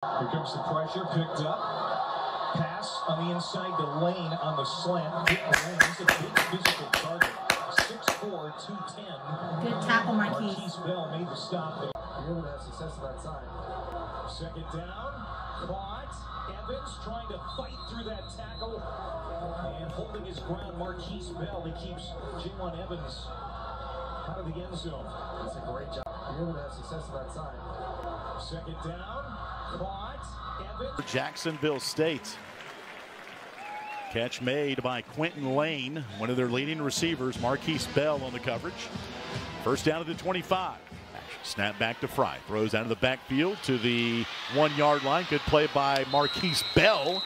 Here comes the pressure, picked up. Pass on the inside to Lane on the slant. Lane is a big physical target. 6'4", 210. Good tackle, Marquis. Marquis Bell made the stop. there. You're able to have success on that side. Second down, caught. Evans trying to fight through that tackle. And holding his ground, Marquis Bell. He keeps Jalen Evans out of the end zone. That's a great job. You're able to have success on that side. Second down, caught. Evans. Jacksonville State. Catch made by Quinton Lane, one of their leading receivers, Marquis Bell on the coverage. First down at the 25. Snap back to Fry. Throws out of the backfield to the one yard line. Good play by Marquis Bell.